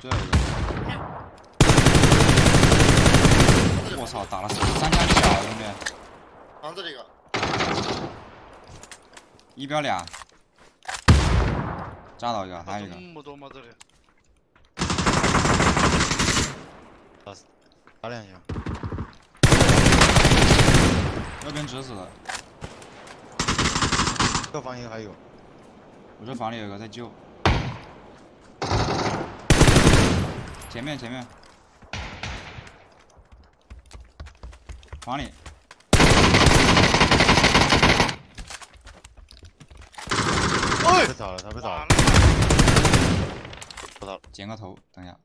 这个，我操，打了三枪小，兄弟，房子里个，一标俩，炸到一个，还有一这，么多吗？这里？打两下，右边直死的，这房也还有，我这房里有个在救，前面前面，房里，哎！被打了，他被打了，不打了，剪个头，等一下，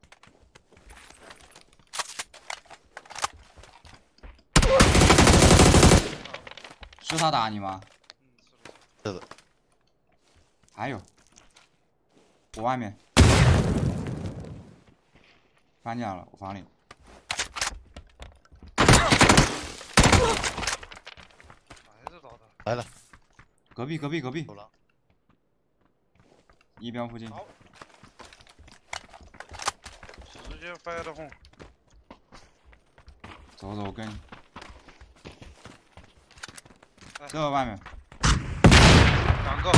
是他打你吗？嗯，是的，是的，还有，我外面翻进来了，我房里，还是打的。来了，隔壁隔壁隔壁。走，了，一标附近，直接掰的轰，走走，我跟这个外面，两个。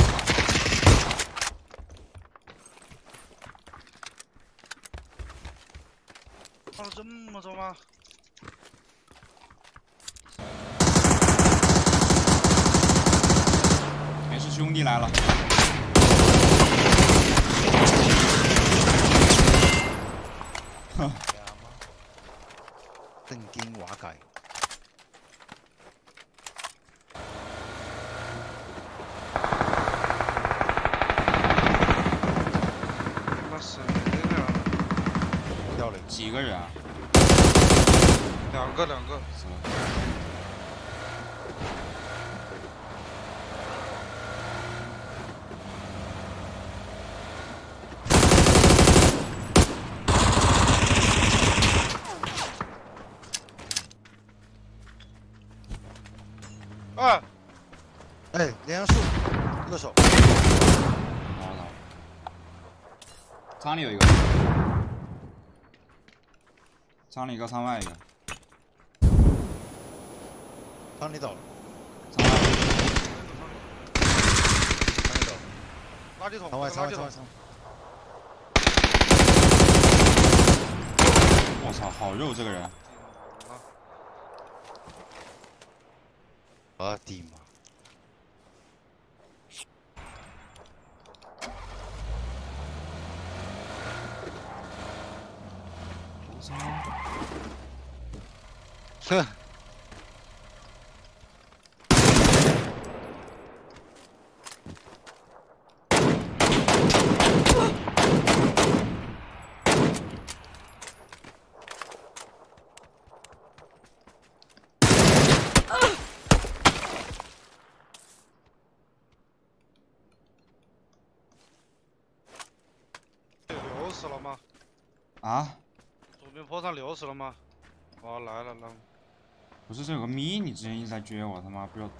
放了这么多吗？没事，兄弟来了，哼，正经瓦解，那谁呢？掉了，几个人啊？两个两个，死了，哎，哎，连树，右手，我操，仓里有一个，仓里一个，仓外一个，汤里倒了，仓外，汤里倒，垃圾桶，场外，场外，垃圾桶。场外，，我操，好肉这个人，我的妈！哼，流死了吗？啊，左边坡上流死了吗？哦，来了来了，不是这有个咪，你之前一直在撅我，他妈不知道，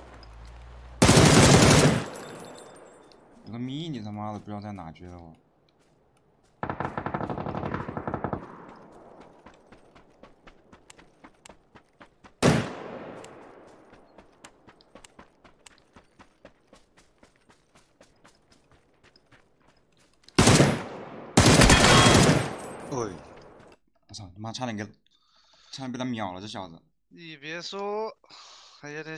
有个咪，你他妈的不知道在哪撅的我。哎，我操，他妈差点给，差点被他秒了，这小子。你别说，还有点